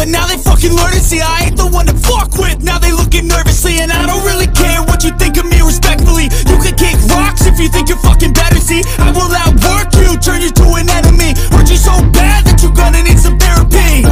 but now they fucking learn to see I ain't the one to fuck with. Now they looking nervously, and I don't really care what you think of me respectfully. You can kick rocks if you think you're fucking better. See, I will outwork you, turn you to an enemy. Hurt you so bad that you're gonna need some therapy.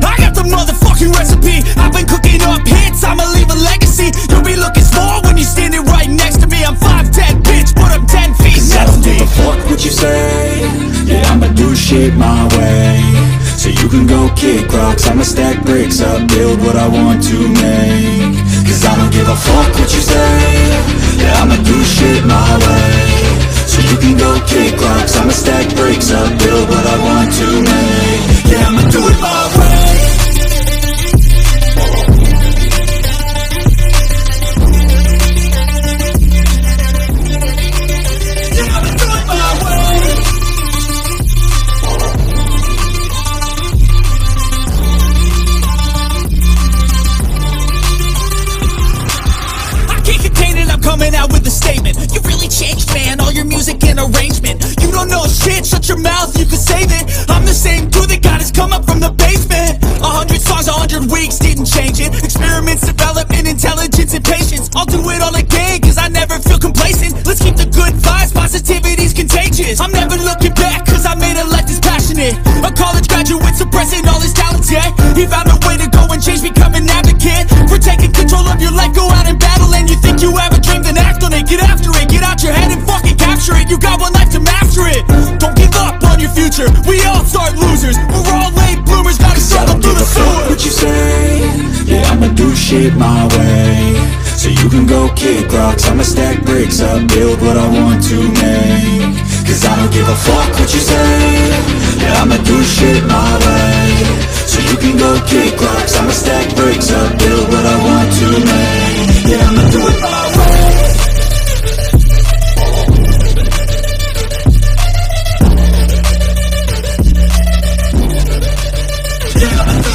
I got the motherfucking recipe. I've been cooking up hits, I'ma leave a legacy. You'll be looking small when you're standing right next to me. I'm 5'10, bitch, but I'm 10 feet Cause I next don't give a fuck what you say Yeah, I'ma do shit my way kick rocks. I'ma stack bricks up, build what I want to make Changed, man, all your music and arrangement. You don't know shit, shut your mouth, you can save it. I'm the same dude that got his come up from the basement. A hundred songs, a hundred weeks, didn't change it. Experiments, development, intelligence, and patience. I'll do it all again, cause I never feel complacent. Let's keep the good vibes, positivity's contagious. I'm never looking back, cause I made a life that's passionate. A college graduate suppressing all his talents, yeah. He found a way to go and change, become an advocate. For taking control of your life, go out You got one life to master it. Don't give up on your future. We all start losers. We're all late bloomers, gotta struggle through the sewer. what you say Yeah, I'ma do shit my way So you can go kick rocks I'ma stack bricks up, build what I want to make Cause I don't give a fuck what you say Yeah, I'ma do shit my Yeah.